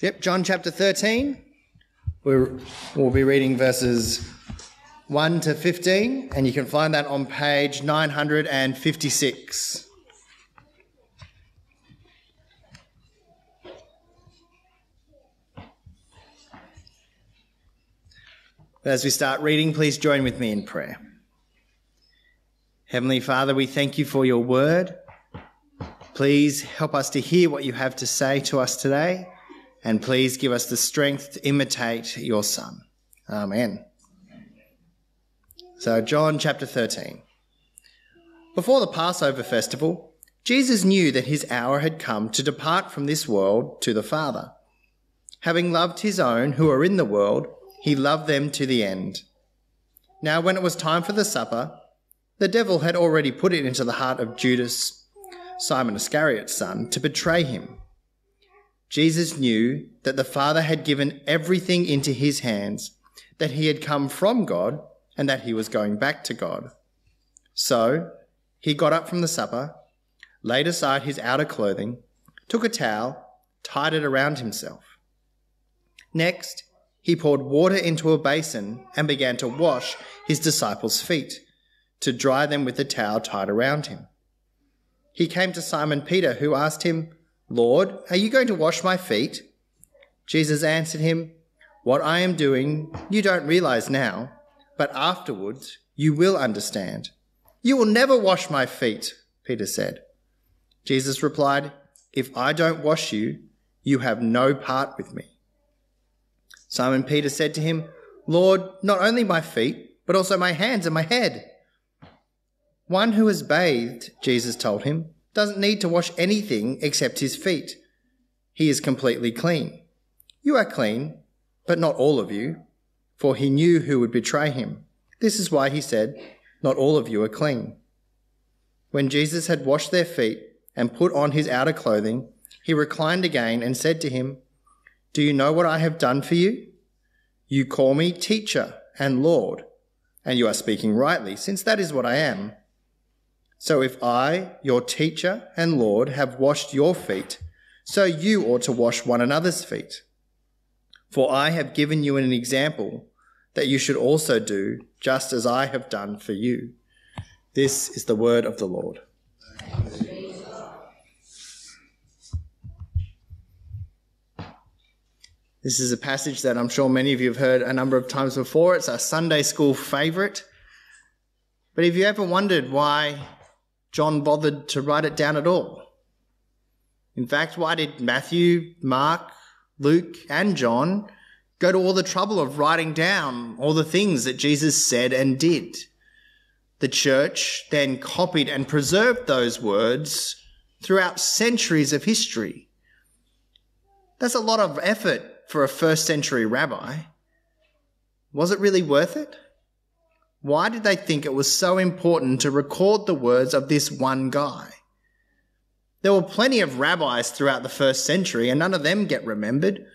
Yep, John chapter 13. We're, we'll be reading verses 1 to 15, and you can find that on page 956. But As we start reading, please join with me in prayer. Heavenly Father, we thank you for your word. Please help us to hear what you have to say to us today, and please give us the strength to imitate your Son. Amen. So, John chapter 13. Before the Passover festival, Jesus knew that his hour had come to depart from this world to the Father. Having loved his own who are in the world, he loved them to the end. Now, when it was time for the supper, the devil had already put it into the heart of Judas, Simon Iscariot's son, to betray him. Jesus knew that the Father had given everything into his hands, that he had come from God, and that he was going back to God. So he got up from the supper, laid aside his outer clothing, took a towel, tied it around himself. Next, he poured water into a basin and began to wash his disciples' feet, to dry them with the towel tied around him. He came to Simon Peter, who asked him, Lord, are you going to wash my feet? Jesus answered him, What I am doing you don't realize now, but afterwards you will understand. You will never wash my feet, Peter said. Jesus replied, If I don't wash you, you have no part with me. Simon Peter said to him, Lord, not only my feet, but also my hands and my head. One who has bathed, Jesus told him, doesn't need to wash anything except his feet. He is completely clean. You are clean, but not all of you, for he knew who would betray him. This is why he said, Not all of you are clean. When Jesus had washed their feet and put on his outer clothing, he reclined again and said to him, do you know what I have done for you? You call me teacher and Lord, and you are speaking rightly, since that is what I am. So if I, your teacher and Lord, have washed your feet, so you ought to wash one another's feet. For I have given you an example that you should also do just as I have done for you. This is the word of the Lord. This is a passage that I'm sure many of you have heard a number of times before. It's a Sunday school favourite. But have you ever wondered why John bothered to write it down at all? In fact, why did Matthew, Mark, Luke, and John go to all the trouble of writing down all the things that Jesus said and did? The church then copied and preserved those words throughout centuries of history. That's a lot of effort for a first century rabbi, was it really worth it? Why did they think it was so important to record the words of this one guy? There were plenty of rabbis throughout the first century, and none of them get remembered.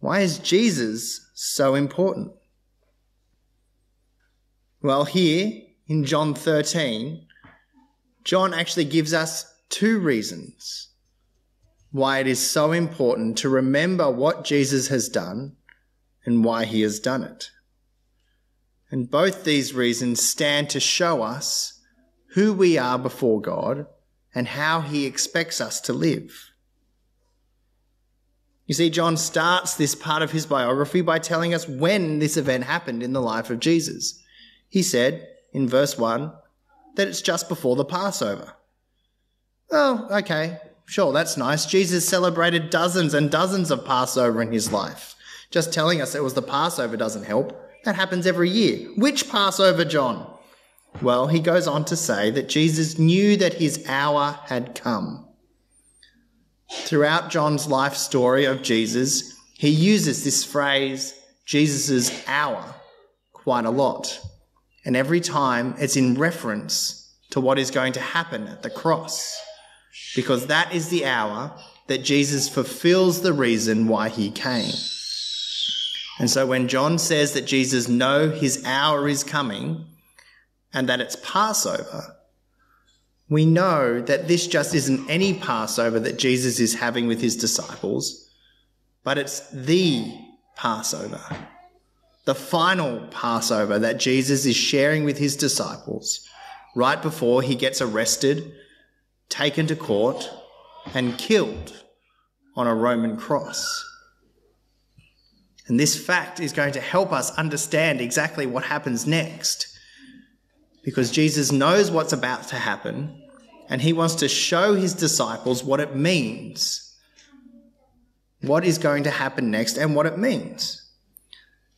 Why is Jesus so important? Well, here in John 13, John actually gives us two reasons why it is so important to remember what Jesus has done and why he has done it. And both these reasons stand to show us who we are before God and how he expects us to live. You see, John starts this part of his biography by telling us when this event happened in the life of Jesus. He said in verse 1 that it's just before the Passover. Oh, okay, Sure, that's nice. Jesus celebrated dozens and dozens of Passover in his life. Just telling us it was the Passover doesn't help. That happens every year. Which Passover, John? Well, he goes on to say that Jesus knew that his hour had come. Throughout John's life story of Jesus, he uses this phrase, Jesus' hour, quite a lot. And every time it's in reference to what is going to happen at the cross because that is the hour that Jesus fulfills the reason why he came. And so when John says that Jesus know his hour is coming and that it's Passover, we know that this just isn't any Passover that Jesus is having with his disciples, but it's the Passover, the final Passover that Jesus is sharing with his disciples right before he gets arrested, taken to court, and killed on a Roman cross. And this fact is going to help us understand exactly what happens next. Because Jesus knows what's about to happen and he wants to show his disciples what it means. What is going to happen next and what it means.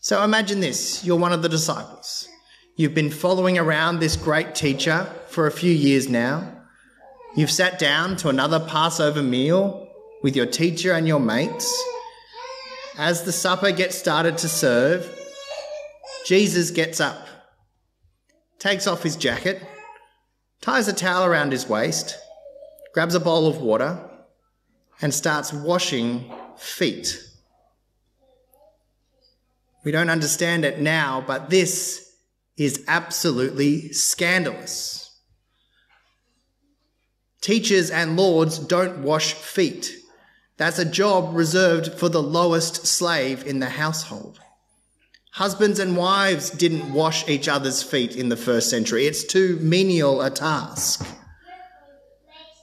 So imagine this you're one of the disciples. You've been following around this great teacher for a few years now. You've sat down to another Passover meal with your teacher and your mates. As the supper gets started to serve, Jesus gets up, takes off his jacket, ties a towel around his waist, grabs a bowl of water, and starts washing feet. We don't understand it now, but this is absolutely scandalous. Teachers and lords don't wash feet. That's a job reserved for the lowest slave in the household. Husbands and wives didn't wash each other's feet in the first century. It's too menial a task.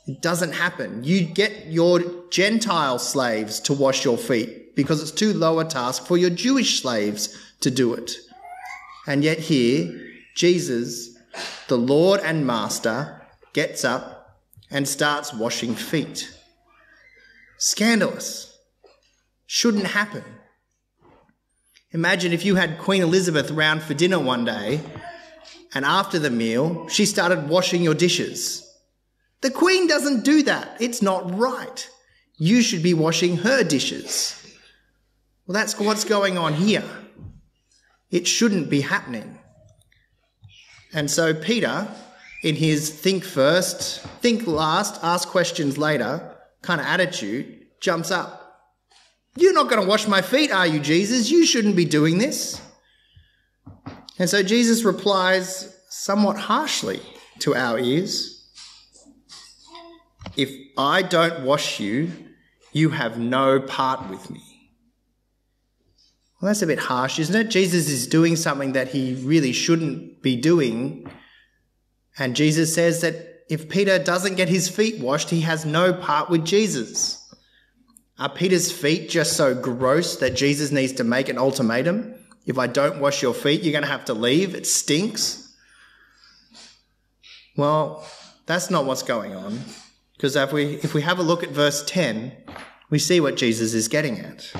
It doesn't happen. You get your Gentile slaves to wash your feet because it's too low a task for your Jewish slaves to do it. And yet, here, Jesus, the Lord and Master, gets up and starts washing feet. Scandalous. Shouldn't happen. Imagine if you had Queen Elizabeth round for dinner one day, and after the meal, she started washing your dishes. The Queen doesn't do that. It's not right. You should be washing her dishes. Well, that's what's going on here. It shouldn't be happening. And so Peter, in his think first, think last, ask questions later kind of attitude, jumps up you're not going to wash my feet, are you, Jesus? You shouldn't be doing this. And so Jesus replies somewhat harshly to our ears If I don't wash you, you have no part with me. Well, that's a bit harsh, isn't it? Jesus is doing something that he really shouldn't be doing. And Jesus says that if Peter doesn't get his feet washed, he has no part with Jesus. Are Peter's feet just so gross that Jesus needs to make an ultimatum? If I don't wash your feet, you're going to have to leave. It stinks. Well, that's not what's going on. Because if we, if we have a look at verse 10, we see what Jesus is getting at.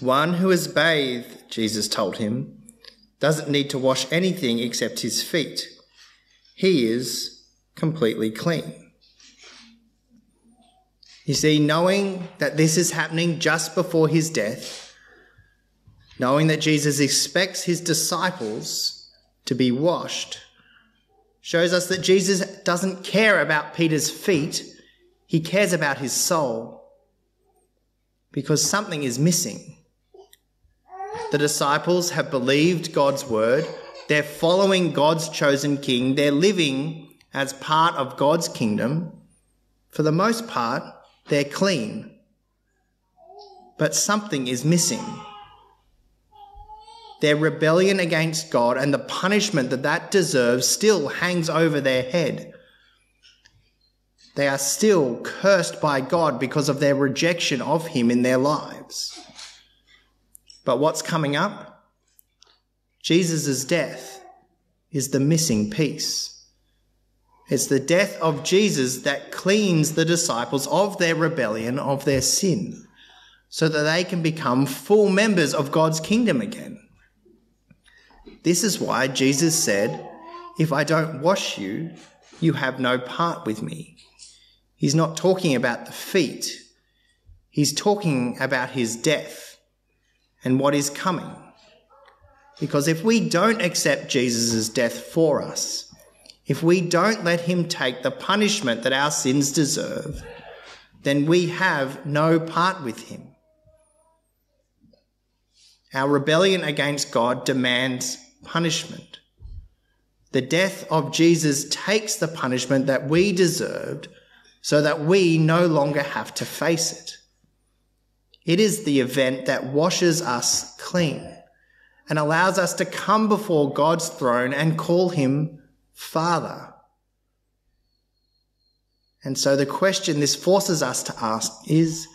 One who is bathed, Jesus told him, doesn't need to wash anything except his feet. He is completely clean. You see, knowing that this is happening just before his death, knowing that Jesus expects his disciples to be washed, shows us that Jesus doesn't care about Peter's feet, he cares about his soul. Because something is missing. The disciples have believed God's word, they're following God's chosen king, they're living as part of God's kingdom. For the most part, they're clean. But something is missing. Their rebellion against God and the punishment that that deserves still hangs over their head. They are still cursed by God because of their rejection of Him in their lives. But what's coming up? Jesus' death is the missing piece. It's the death of Jesus that cleans the disciples of their rebellion, of their sin, so that they can become full members of God's kingdom again. This is why Jesus said, If I don't wash you, you have no part with me. He's not talking about the feet, he's talking about his death and what is coming. Because if we don't accept Jesus' death for us, if we don't let him take the punishment that our sins deserve, then we have no part with him. Our rebellion against God demands punishment. The death of Jesus takes the punishment that we deserved so that we no longer have to face it. It is the event that washes us clean and allows us to come before God's throne and call him Father. And so the question this forces us to ask is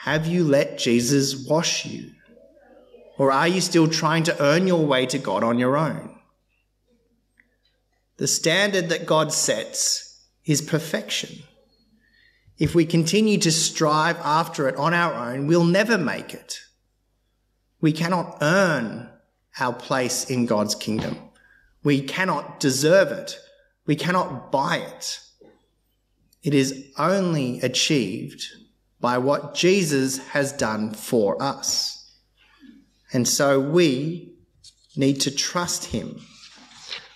Have you let Jesus wash you? Or are you still trying to earn your way to God on your own? The standard that God sets is perfection. If we continue to strive after it on our own, we'll never make it. We cannot earn our place in God's kingdom. We cannot deserve it. We cannot buy it. It is only achieved by what Jesus has done for us. And so we need to trust him.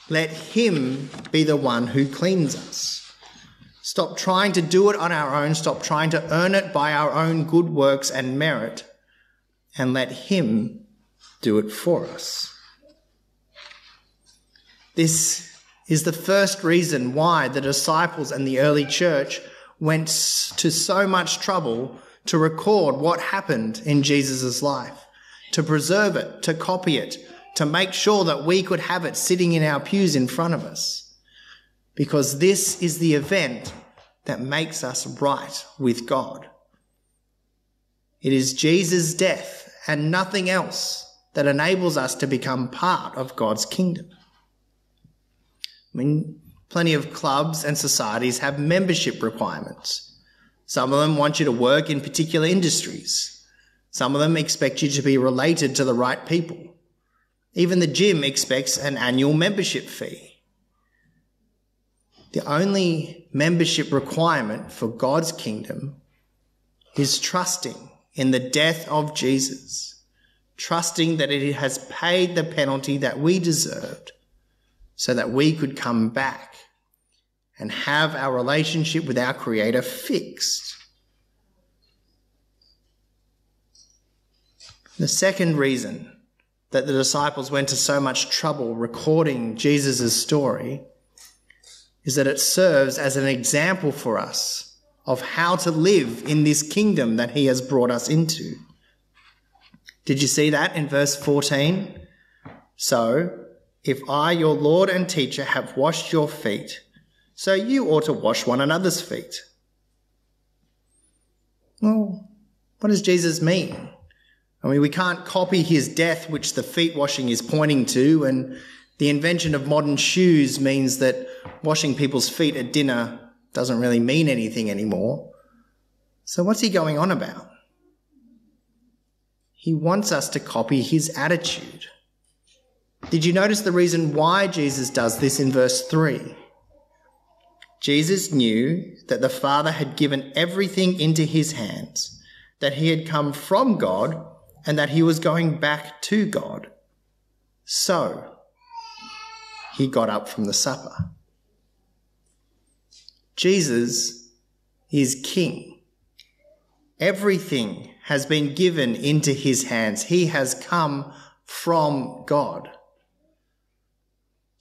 Let him be the one who cleans us. Stop trying to do it on our own. Stop trying to earn it by our own good works and merit. And let him do it for us. This is the first reason why the disciples and the early church went to so much trouble to record what happened in Jesus' life, to preserve it, to copy it, to make sure that we could have it sitting in our pews in front of us. Because this is the event that makes us right with God. It is Jesus' death and nothing else that enables us to become part of God's kingdom. I mean, plenty of clubs and societies have membership requirements. Some of them want you to work in particular industries. Some of them expect you to be related to the right people. Even the gym expects an annual membership fee. The only membership requirement for God's kingdom is trusting in the death of Jesus, trusting that it has paid the penalty that we deserved so that we could come back and have our relationship with our Creator fixed. The second reason that the disciples went to so much trouble recording Jesus' story is that it serves as an example for us of how to live in this kingdom that he has brought us into. Did you see that in verse 14? So, if I, your Lord and teacher, have washed your feet, so you ought to wash one another's feet. Well, what does Jesus mean? I mean, we can't copy his death, which the feet washing is pointing to, and the invention of modern shoes means that washing people's feet at dinner doesn't really mean anything anymore. So, what's he going on about? He wants us to copy his attitude. Did you notice the reason why Jesus does this in verse 3? Jesus knew that the Father had given everything into his hands, that he had come from God, and that he was going back to God. So, he got up from the supper. Jesus is king. Everything has been given into his hands. He has come from God.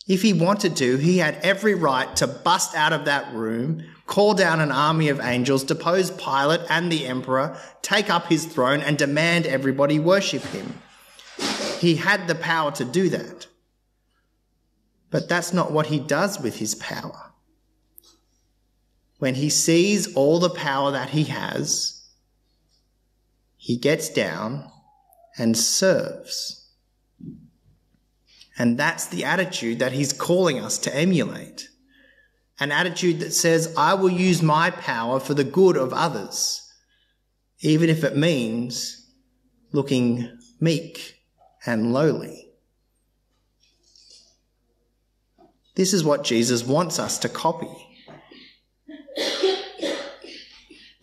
If he wanted to, he had every right to bust out of that room, call down an army of angels, depose Pilate and the emperor, take up his throne, and demand everybody worship him. He had the power to do that. But that's not what he does with his power. When he sees all the power that he has, he gets down and serves. And that's the attitude that he's calling us to emulate. An attitude that says, I will use my power for the good of others, even if it means looking meek and lowly. This is what Jesus wants us to copy.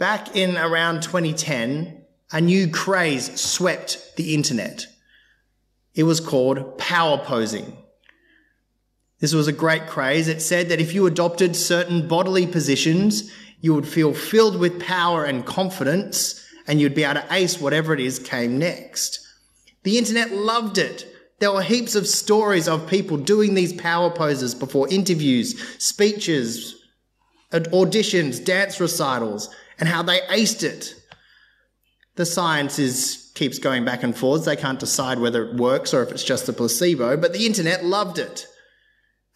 Back in around 2010, a new craze swept the internet. It was called power posing. This was a great craze. It said that if you adopted certain bodily positions, you would feel filled with power and confidence, and you'd be able to ace whatever it is came next. The internet loved it. There were heaps of stories of people doing these power poses before interviews, speeches, auditions, dance recitals, and how they aced it. The science is, keeps going back and forwards. They can't decide whether it works or if it's just a placebo, but the internet loved it.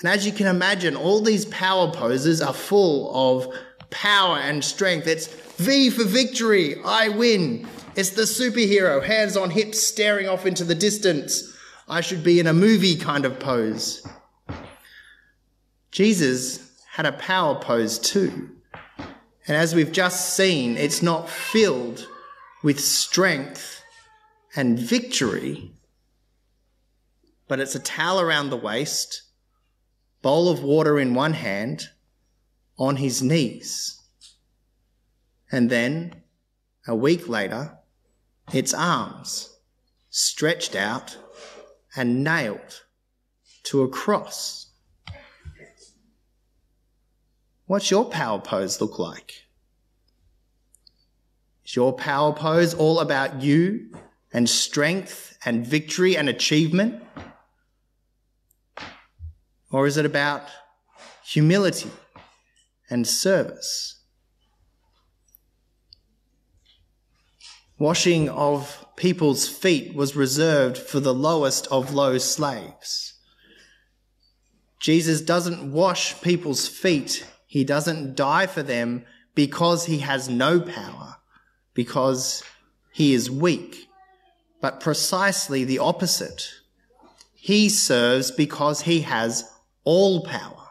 And as you can imagine, all these power poses are full of power and strength. It's V for victory, I win. It's the superhero, hands on hips, staring off into the distance. I should be in a movie kind of pose. Jesus had a power pose too. And as we've just seen, it's not filled with strength and victory, but it's a towel around the waist, bowl of water in one hand, on his knees. And then, a week later, its arms stretched out and nailed to a cross. What's your power pose look like? Is your power pose all about you and strength and victory and achievement? Or is it about humility and service? Washing of people's feet was reserved for the lowest of low slaves. Jesus doesn't wash people's feet he doesn't die for them because he has no power, because he is weak, but precisely the opposite. He serves because he has all power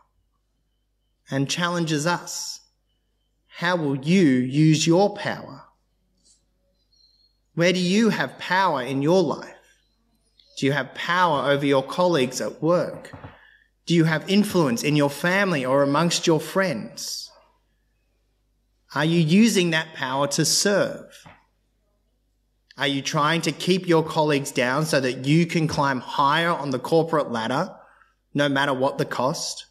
and challenges us. How will you use your power? Where do you have power in your life? Do you have power over your colleagues at work? Do you have influence in your family or amongst your friends? Are you using that power to serve? Are you trying to keep your colleagues down so that you can climb higher on the corporate ladder, no matter what the cost?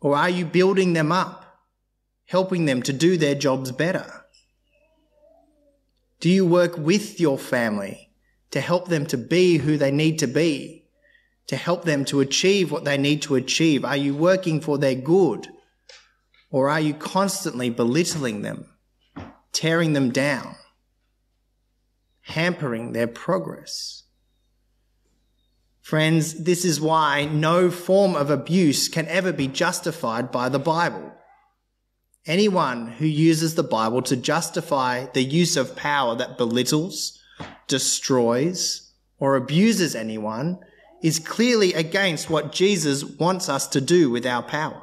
Or are you building them up, helping them to do their jobs better? Do you work with your family to help them to be who they need to be to help them to achieve what they need to achieve? Are you working for their good? Or are you constantly belittling them, tearing them down, hampering their progress? Friends, this is why no form of abuse can ever be justified by the Bible. Anyone who uses the Bible to justify the use of power that belittles, destroys, or abuses anyone is clearly against what Jesus wants us to do with our power.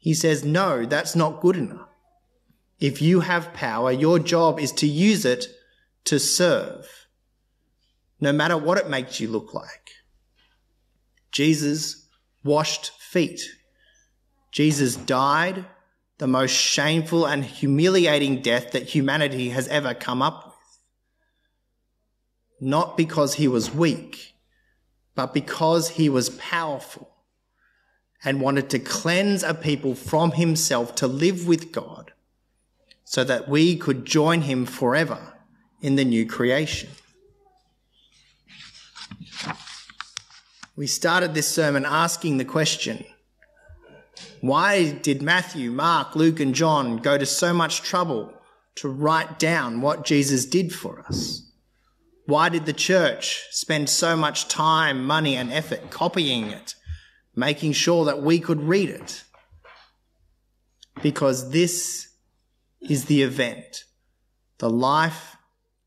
He says, no, that's not good enough. If you have power, your job is to use it to serve, no matter what it makes you look like. Jesus washed feet. Jesus died the most shameful and humiliating death that humanity has ever come up with. Not because he was weak, but because he was powerful and wanted to cleanse a people from himself to live with God so that we could join him forever in the new creation. We started this sermon asking the question why did Matthew, Mark, Luke, and John go to so much trouble to write down what Jesus did for us? Why did the church spend so much time, money, and effort copying it, making sure that we could read it? Because this is the event. The life,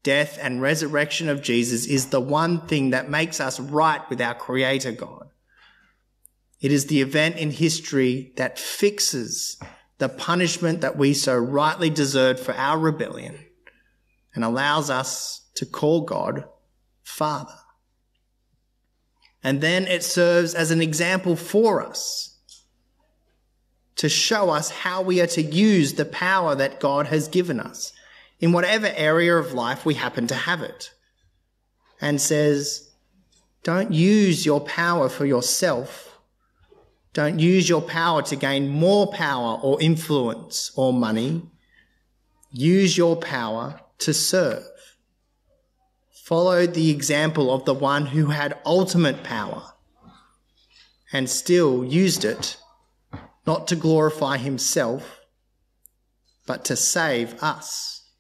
death, and resurrection of Jesus is the one thing that makes us right with our Creator God. It is the event in history that fixes the punishment that we so rightly deserved for our rebellion and allows us to call God Father. And then it serves as an example for us to show us how we are to use the power that God has given us in whatever area of life we happen to have it. And says, don't use your power for yourself. Don't use your power to gain more power or influence or money. Use your power to serve followed the example of the one who had ultimate power and still used it not to glorify himself, but to save us.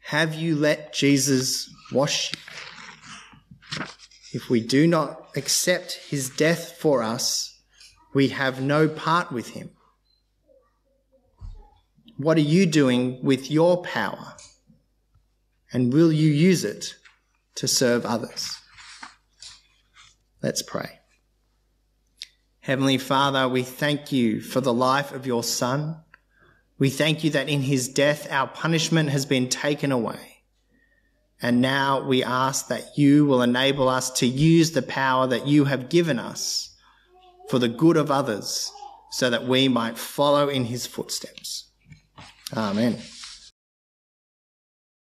Have you let Jesus wash you? If we do not accept his death for us, we have no part with him. What are you doing with your power? And will you use it to serve others? Let's pray. Heavenly Father, we thank you for the life of your Son. We thank you that in his death our punishment has been taken away. And now we ask that you will enable us to use the power that you have given us for the good of others so that we might follow in his footsteps. Amen.